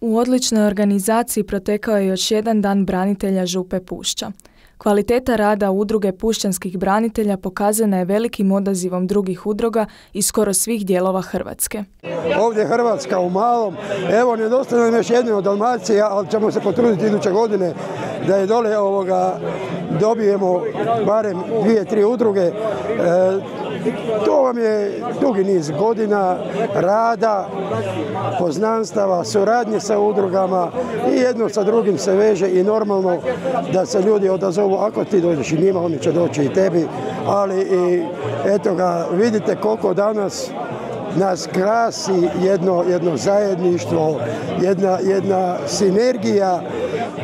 U odličnoj organizaciji protekao je još jedan dan branitelja Župe Pušća. Kvaliteta rada udruge pušćanskih branitelja pokazana je velikim odazivom drugih udruga iz skoro svih dijelova Hrvatske. Ovdje je Hrvatska u malom. Evo, nedostaje nam još jedne od Dalmacije, ali ćemo se potruditi iduće godine da je dole ovoga dobijemo barem dvije, tri udruge. E, to vam je dugi niz godina rada, poznanstava, suradnje sa udrugama i jedno sa drugim se veže i normalno da se ljudi odazovu. Ako ti dođeš i njima, oni će doći i tebi, ali i eto ga, vidite koliko danas nas krasi jedno, jedno zajedništvo, jedna, jedna sinergija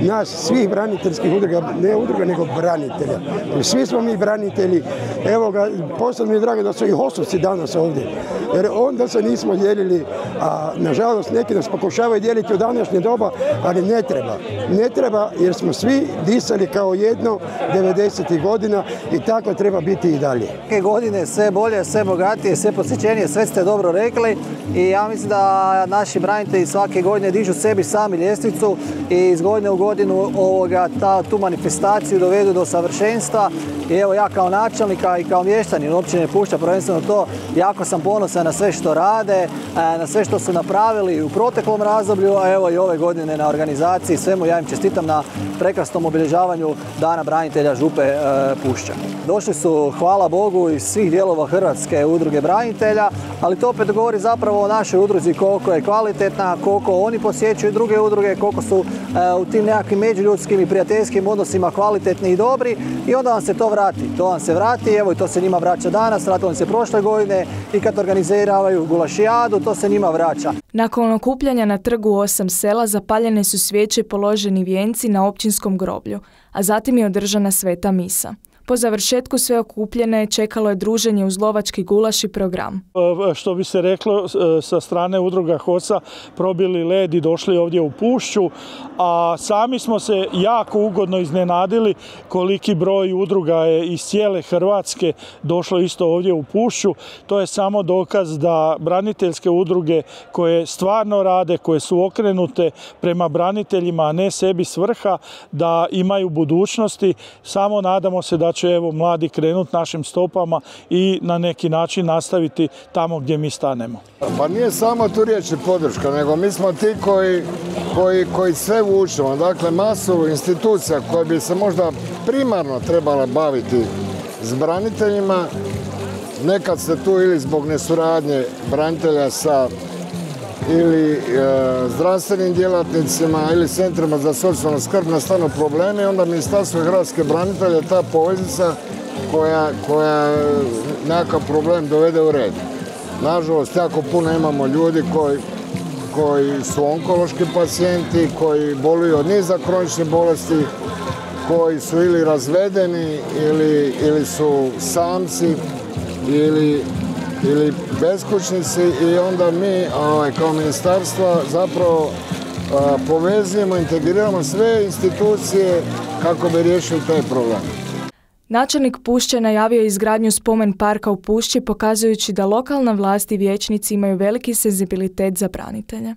nas svih braniteljskih udruga, ne udruga nego branitelja. Svi smo mi branitelji. Evo ga, posebno mi je drago da su i hostovci danas ovdje. Jer onda se nismo dijelili, a nažalost neki nas pokušavaju dijeliti u današnje doba, ali ne treba. Ne treba jer smo svi disali kao jedno 90. godina i tako treba biti i dalje. Godine sve bolje, sve bogatije, sve posjećenije, sve ste dobro rekli i ja mislim da naši branitelji svake godine dižu sebi sami ljestvicu i iz godine u godinu ovoga, ta, tu manifestaciju dovedu do savršenstva i evo ja kao načelnika i kao mještanin općine Pušća prvenstveno to jako sam ponosan na sve što rade, e, na sve što su napravili u proteklom razdoblju, a evo i ove godine na organizaciji, svemu ja im čestitam na prekrasnom obilježavanju Dana branitelja Župe e, Pušća. Došli su, hvala Bogu, iz svih dijelova Hrvatske udruge branitelja, ali to opet govori zapravo o našoj udruzi koliko je kvalitetna, koliko oni posjećuju druge udruge, koliko su e, u tim nekakvim međuljudskim i prijateljskim odnosima kvalitetni i dobri i onda vam se to vrati. To vam se vrati, evo i to se njima vraća danas, vratilo se prošle godine i kad organiziravaju gulašijadu, to se njima vraća. Nakon okupljanja na trgu osam sela zapaljene su svijeće i položeni vijenci na općinskom groblju, a zatim je održana sveta misa. Po završetku sve okupljene čekalo je druženje uz lovački gulaš i program. E, što bi se reklo e, sa strane udruga HOSA probili led i došli ovdje u Pušću, a sami smo se jako ugodno iznenadili koliki broj udruga je iz cijele Hrvatske došlo isto ovdje u Pušću. To je samo dokaz da braniteljske udruge koje stvarno rade, koje su okrenute prema braniteljima, a ne sebi svrha, da imaju budućnosti. Samo nadamo se da će evo mladi krenuti našim stopama i na neki način nastaviti tamo gdje mi stanemo. Pa nije samo tu riječ podrška, nego mi smo ti koji, koji, koji sve vučemo. Dakle, masu institucija koja bi se možda primarno trebala baviti s braniteljima, nekad se tu ili zbog nesuradnje branitelja sa ili e, zdravstvenim djelatnicima ili centrima za socijalnu skrb nastanu problemi, onda Ministarstvo Hrvatske branitelja ta poveznica koja, koja nekakav problem dovede u red. Nažalost, jako puno imamo ljudi koji, koji su onkološki pacijenti, koji boluju od niza kroničnih bolesti, koji su ili razvedeni ili, ili su samci ili ili beskućnici i onda mi ovaj, kao ministarstva zapravo povezujemo, integriramo sve institucije kako bi riješili taj problem. Načelnik Pušće najavio izgradnju spomen parka u Pušći pokazujući da lokalna vlast i vijećnici imaju veliki senzibilitet za branitelje.